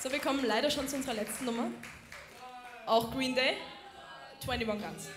So, wir kommen leider schon zu unserer letzten Nummer. Auch Green Day, 21 Guns.